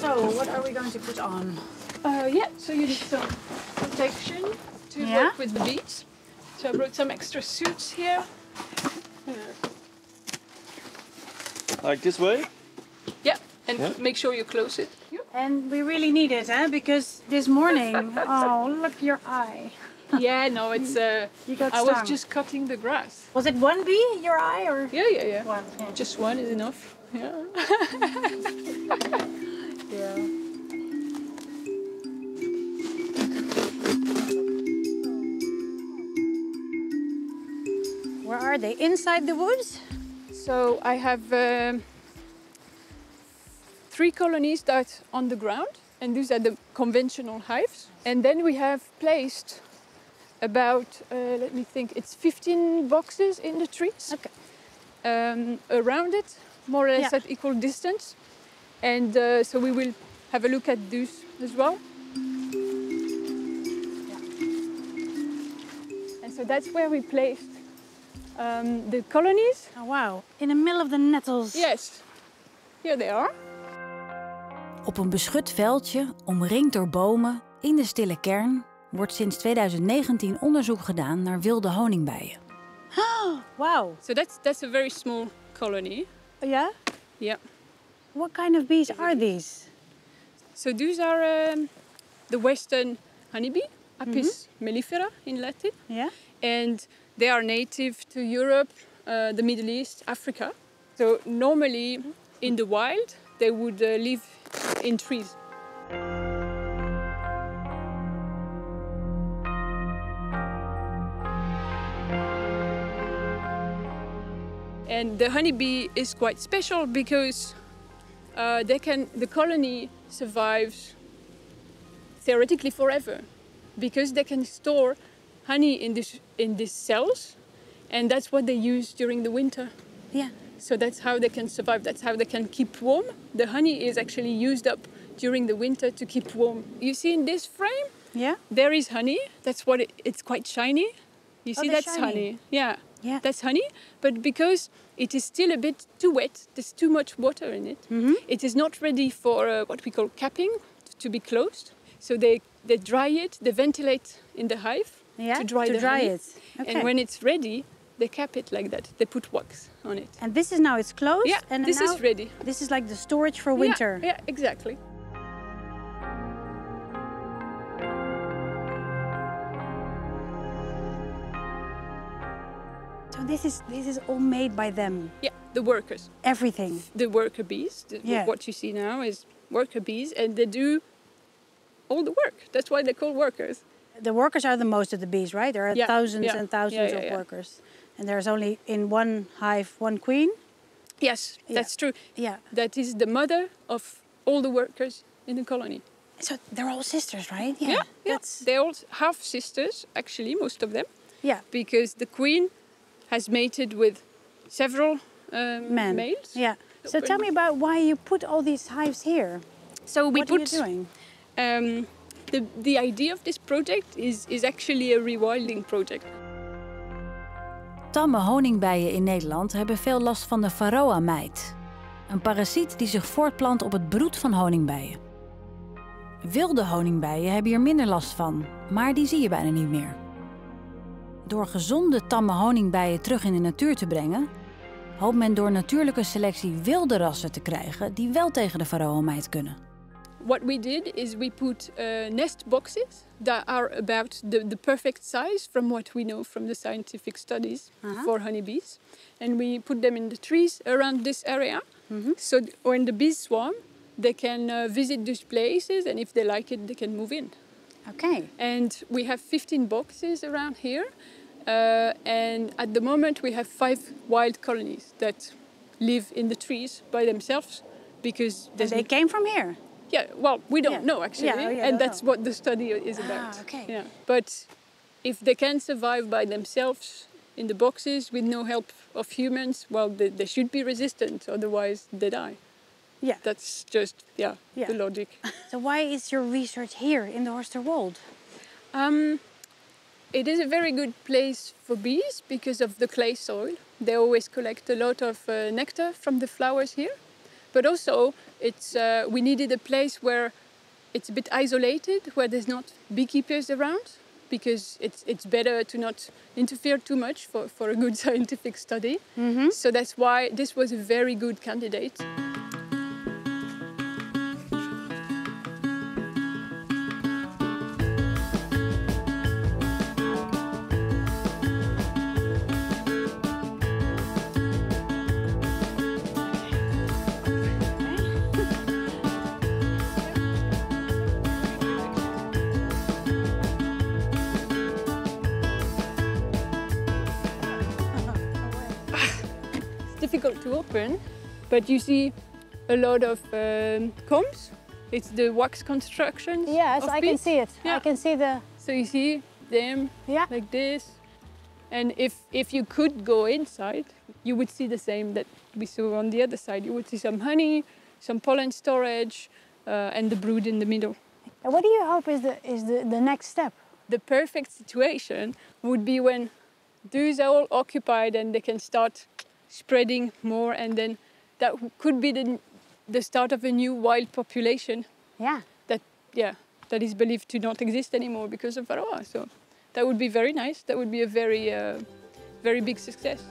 So, what are we going to put on? Uh, yeah, so you need some protection to Yeah? work with the bees. So I brought some extra suits here. Uh, Like this way? yeah, and Yeah. make sure you close it. And we really need it, huh? Because this morning, oh, look your eye. yeah, no, it's. Uh, You got I stung. was just cutting the grass. Was it one bee, your eye, or Yeah, yeah, yeah. one? Yeah. Just one is enough. Yeah. yeah. Where are they? Inside the woods? So I have um, three colonies that on the ground, and these are the conventional hives. And then we have placed about, uh, let me think, it's 15 boxes in the trees Okay. um, around it, more or less Yeah. at equal distance. And uh, so we will have a look at those as well. And so that's where we placed um, the colonies. Oh, wow. In the middle of the nettles. Yes, here they are. Op een beschut veldje, omringd door bomen, in de stille kern, wordt sinds 2019 onderzoek gedaan naar wilde honingbijen. Wow. So that's that's a very small colony. Yeah? Yeah. What kind of bees are these? So these are um, the western honeybee, Apis mellifera in Latin, Yeah? and they are native to Europe, uh, the Middle East, Africa. So normally in the wild they would uh, live in trees. And the honeybee is quite special because uh, they can the colony survives theoretically forever because they can store honey in this in these cells and that's what they use during the winter. Yeah. so that's how they can survive. That's how they can keep warm. The honey is actually used up during the winter to keep warm. You see in this frame? Yeah? there is honey. That's what it, it's quite shiny. You Oh, see that's shiny. honey. Yeah Yeah. that's honey but because it is still a bit too wet there's too much water in it Mm-hmm. it is not ready for uh, what we call capping to be closed so they they dry it they ventilate in the hive Yeah? to dry to the dry honey. it. Okay. and when it's ready they cap it like that they put wax on it And this is now it's closed. yeah and this is ready This is like the storage for Yeah, winter. yeah exactly So this is this is all made by them. yeah the workers Everything. the worker bees. The, Yeah. What you see now is worker bees, and they do all the work. That's why they're called workers. The workers are the most of the bees, right? There are Yeah, thousands yeah, and thousands yeah, yeah, of yeah. workers. And there's only in one hive one queen. Yes, Yeah. that's true. Yeah. That is the mother of all the workers in the colony. So they're all sisters, right? yeah. yeah. That's They're all half sisters, actually, most of them, yeah. because the queen has mated with several um, Men. males. Yeah. So tell me about why you put all these hives here. So we what put are you doing? Um, the the idea of this project is is actually a rewilding project. Tamme honingbijen in Nederland hebben veel last van de varroa-mijt. Een parasiet die zich voortplant op het broed van honingbijen. Wilde honingbijen hebben hier minder last van, maar die zie je bijna niet meer. Door gezonde tamme honingbijen terug in de natuur te brengen, hoopt men door natuurlijke selectie wilde rassen te krijgen die wel tegen de varroa-mijt kunnen. What we did is we put uh, nest boxes that are about the, the perfect size from what we know from the scientific studies Uh-huh. for honeybees. And we put them in the trees around this area. Mm-hmm. So when the bees swarm, they can uh, visit these places and if they like it, they can move in. Okay. And we have 15 boxes around here. Uh, and at the moment, we have five wild colonies that live in the trees by themselves because they came from here. yeah, well, we don't Yeah. know actually, Yeah, oh, yeah, and that's know. what the study is about. Ah, okay. Yeah, but if they can survive by themselves in the boxes with no help of humans, well, they, they should be resistant. Otherwise, they die. Yeah. That's just yeah, the logic. So why is your research here in the Horsterwold? Um, it is a very good place for bees because of the clay soil. They always collect a lot of uh, nectar from the flowers here. But also, it's uh, we needed a place where it's a bit isolated, where there's not beekeepers around, because it's it's better to not interfere too much for, for a good scientific study. So that's why this was a very good candidate. Difficult to open, but you see a lot of um, combs. It's the wax construction. Yes, I can see it. I can see the. So you see them Yeah. like this. And if, if you could go inside, you would see the same that we saw on the other side. You would see some honey, some pollen storage, uh, and the brood in the middle. And what do you hope is the is the, the next step? The perfect situation would be when these are all occupied and they can start spreading more, and then that could be the, the start of a new wild population Yeah. that yeah that is believed to not exist anymore because of Varroa. So that would be very nice. That would be a very uh, very big success.